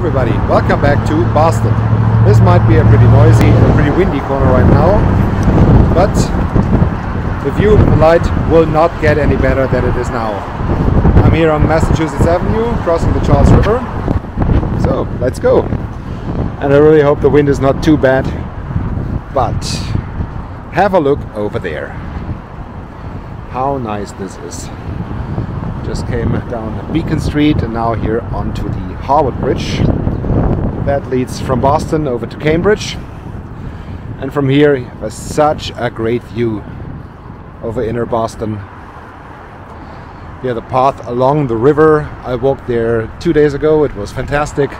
Everybody, welcome back to Boston. This might be a pretty noisy and pretty windy corner right now, but the view of the light will not get any better than it is now. I'm here on Massachusetts Avenue, crossing the Charles River. So, let's go. And I really hope the wind is not too bad, but have a look over there. How nice this is just came down Beacon Street and now here onto the Harvard Bridge. That leads from Boston over to Cambridge. And from here, have such a great view over inner Boston. Here, the path along the river. I walked there two days ago. It was fantastic.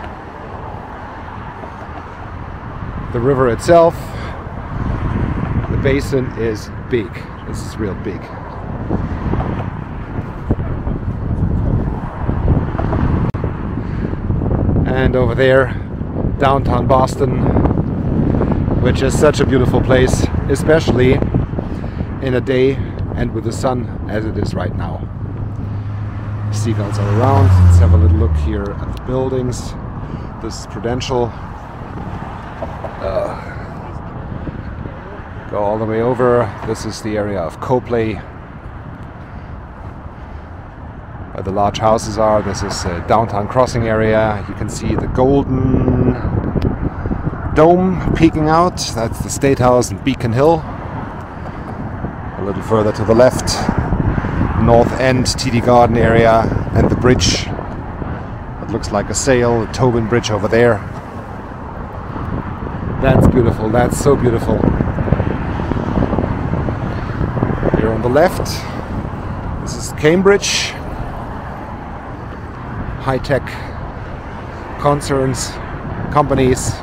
The river itself, the basin is big. This is real big. And over there downtown Boston which is such a beautiful place especially in a day and with the sun as it is right now. Seagulls are around. Let's have a little look here at the buildings. This is Prudential uh, go all the way over. This is the area of Copley where the large houses are. This is a downtown crossing area. You can see the golden dome peeking out. That's the State House in Beacon Hill. A little further to the left, North End TD Garden area and the bridge. It looks like a sail, the Tobin Bridge over there. That's beautiful. That's so beautiful. Here on the left, this is Cambridge high-tech concerns, companies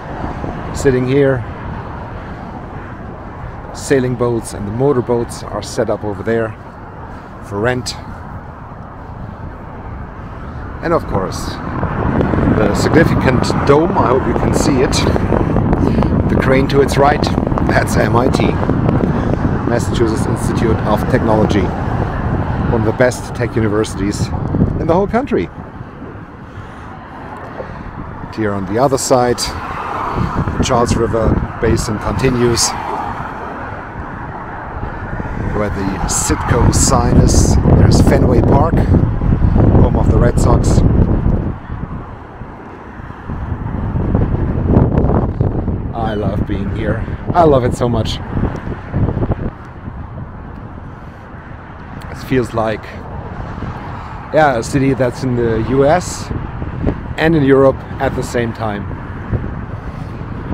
sitting here. Sailing boats and the motorboats are set up over there for rent. And of course, the significant dome, I hope you can see it. The crane to its right, that's MIT, Massachusetts Institute of Technology. One of the best tech universities in the whole country here on the other side. The Charles River Basin continues where the Citgo sign is. There's Fenway Park, home of the Red Sox. I love being here. I love it so much. It feels like yeah, a city that's in the US and in Europe at the same time.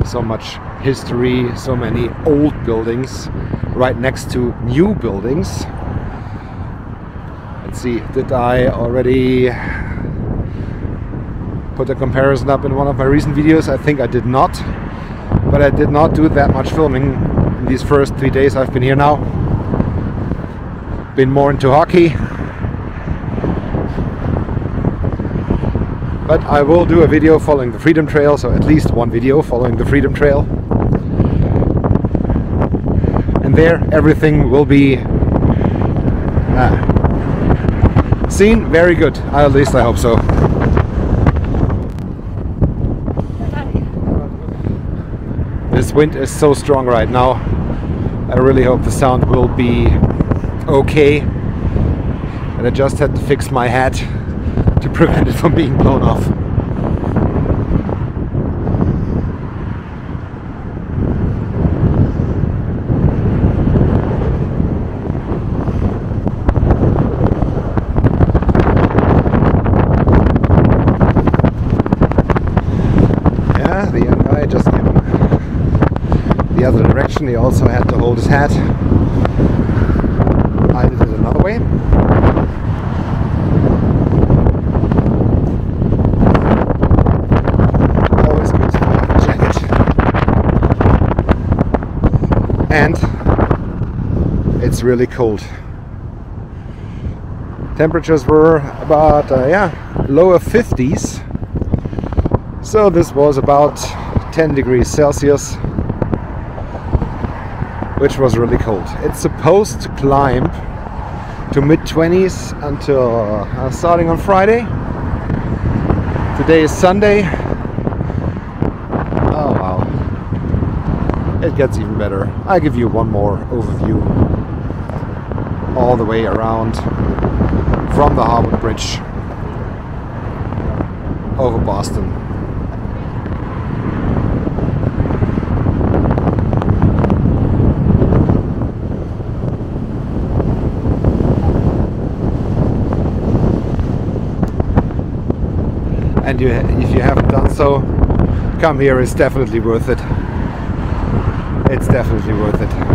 So much history, so many old buildings right next to new buildings. Let's see, did I already put a comparison up in one of my recent videos? I think I did not, but I did not do that much filming in these first three days I've been here now. Been more into hockey but I will do a video following the Freedom Trail, so at least one video following the Freedom Trail. And there everything will be uh, seen very good, at least I hope so. This wind is so strong right now. I really hope the sound will be okay. And I just had to fix my hat to prevent it from being blown off. Yeah, the young guy just came the other direction. He also had to hold his hat. I did it another way. it's really cold. Temperatures were about, uh, yeah, lower 50s. So this was about 10 degrees Celsius, which was really cold. It's supposed to climb to mid 20s until uh, starting on Friday. Today is Sunday. Oh wow. It gets even better. I give you one more overview all the way around from the Harvard Bridge over Boston. And you, if you haven't done so, come here, it's definitely worth it. It's definitely worth it.